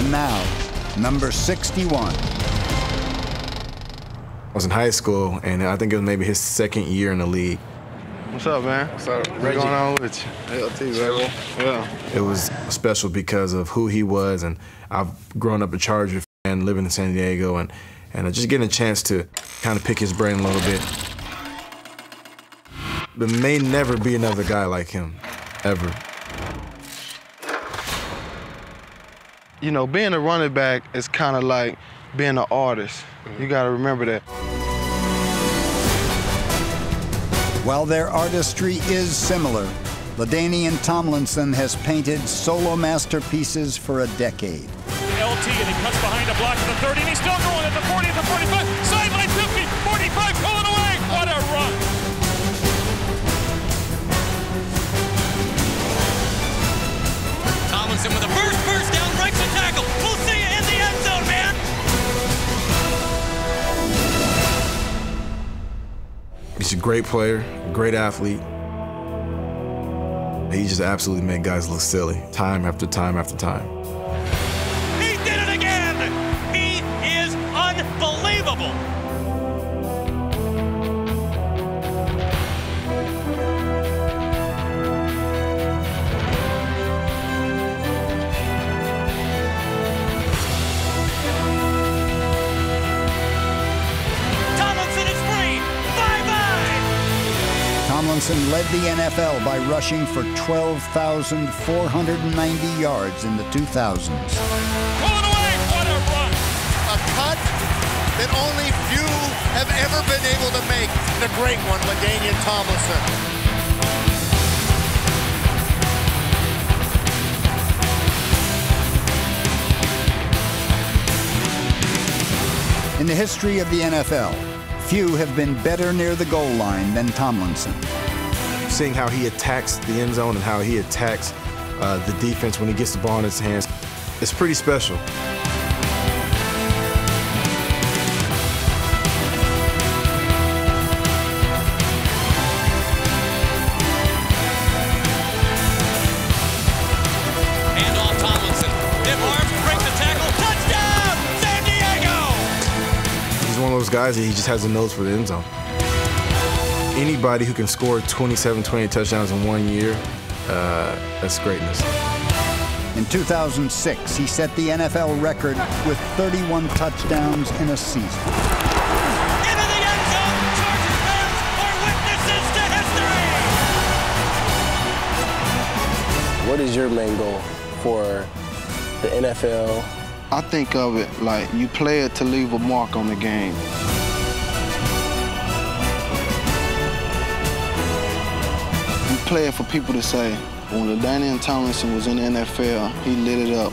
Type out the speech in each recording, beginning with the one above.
And now, number 61. I was in high school, and I think it was maybe his second year in the league. What's up, man? What's up, What's Reggie? going on with you? LT, baby. Yeah. It was special because of who he was, and I've grown up a Charger fan, living in San Diego, and, and just getting a chance to kind of pick his brain a little bit. There may never be another guy like him, ever. You know, being a running back is kind of like being an artist. You mm-hmm. got to remember that. While their artistry is similar, LaDainian Tomlinson has painted solo masterpieces for a decade. LT and he cuts behind a block at the 30 and he's still going at the 40 He's a great player, a great athlete. He just absolutely made guys look silly, time after time after time. Tomlinson led the NFL by rushing for 12,490 yards in the 2000s. Pulling away. What a run. a cut that only few have ever been able to make. The great one, LaDainian Tomlinson. In the history of the NFL, few have been better near the goal line than Tomlinson. Seeing how he attacks the end zone and how he attacks uh, the defense when he gets the ball in his hands, it's pretty special. Those guys that he just has a nose for the end zone. Anybody who can score 27, 20 touchdowns in one year, uh, that's greatness. In 2006, he set the NFL record with 31 touchdowns in a season. Into the end zone. Charger fans are witnesses to history. What is your main goal for the NFL? I think of it like you play it to leave a mark on the game. You play it for people to say, when LaDainian Tomlinson was in the NFL, he lit it up.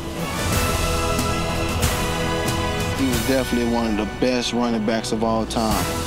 He was definitely one of the best running backs of all time.